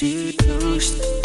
institution